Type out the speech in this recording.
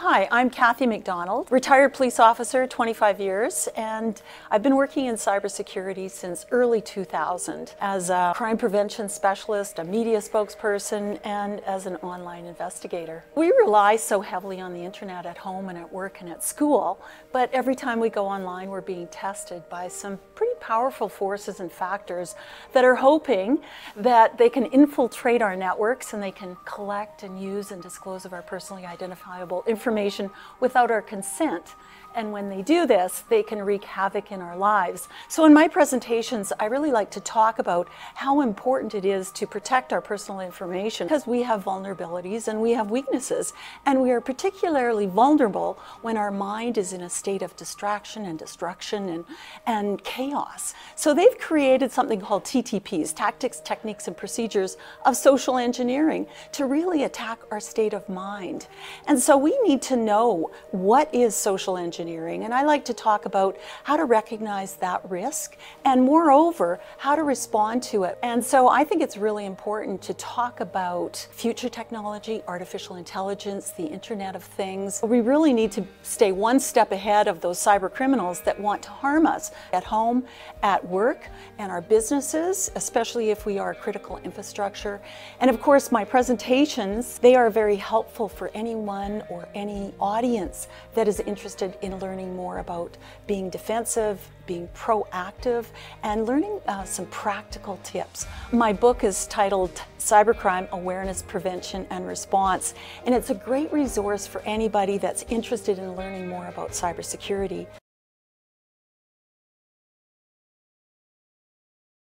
Hi, I'm Kathy Macdonald, retired police officer, 25 years, and I've been working in cybersecurity since early 2000 as a crime prevention specialist, a media spokesperson, and as an online investigator. We rely so heavily on the internet at home and at work and at school, but every time we go online, we're being tested by some pretty powerful forces and factors that are hoping that they can infiltrate our networks and they can collect and use and disclose of our personally identifiable information information without our consent. And when they do this, they can wreak havoc in our lives. So in my presentations, I really like to talk about how important it is to protect our personal information because we have vulnerabilities and we have weaknesses. And we are particularly vulnerable when our mind is in a state of distraction and destruction and, and chaos. So they've created something called TTPs, Tactics, Techniques, and Procedures of Social Engineering to really attack our state of mind. And so we need to know what is social engineering engineering. And I like to talk about how to recognize that risk and moreover, how to respond to it. And so I think it's really important to talk about future technology, artificial intelligence, the Internet of Things. We really need to stay one step ahead of those cyber criminals that want to harm us at home, at work, and our businesses, especially if we are critical infrastructure. And of course, my presentations, they are very helpful for anyone or any audience that is interested in learning more about being defensive, being proactive, and learning uh, some practical tips. My book is titled Cybercrime Awareness, Prevention, and Response, and it's a great resource for anybody that's interested in learning more about cybersecurity.